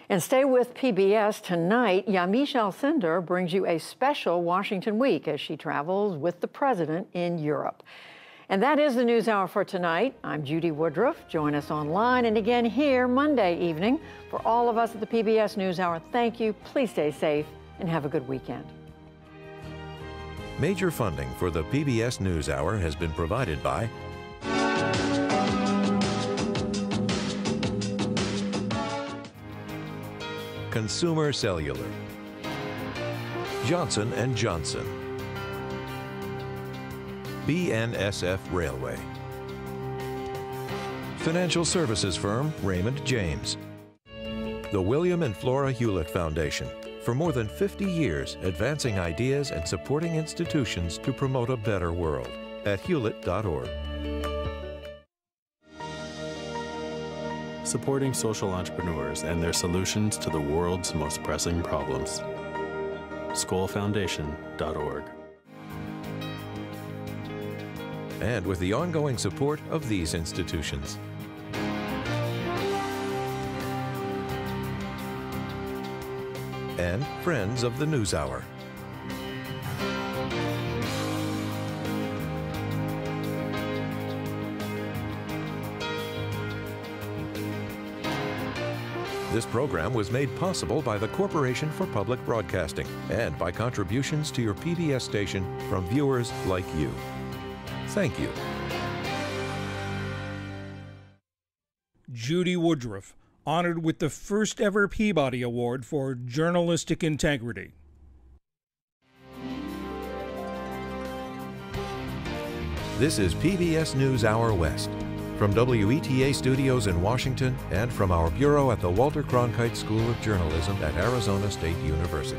And stay with PBS tonight. Yamiche Alcindor brings you a special Washington week as she travels with the president in Europe. And that is the News Hour for tonight. I'm Judy Woodruff. Join us online and again here Monday evening. For all of us at the PBS News Hour, thank you. Please stay safe and have a good weekend. Major funding for the PBS NewsHour has been provided by Consumer Cellular, Johnson & Johnson, BNSF Railway, Financial services firm Raymond James, the William and Flora Hewlett Foundation, for more than 50 years advancing ideas and supporting institutions to promote a better world. At hewlett.org. Supporting social entrepreneurs and their solutions to the world's most pressing problems. SkollFoundation.org. And with the ongoing support of these institutions. and friends of the NewsHour. This program was made possible by the Corporation for Public Broadcasting and by contributions to your PBS station from viewers like you. Thank you. Judy Woodruff honored with the first ever Peabody Award for journalistic integrity. This is PBS NewsHour West. From WETA studios in Washington and from our bureau at the Walter Cronkite School of Journalism at Arizona State University.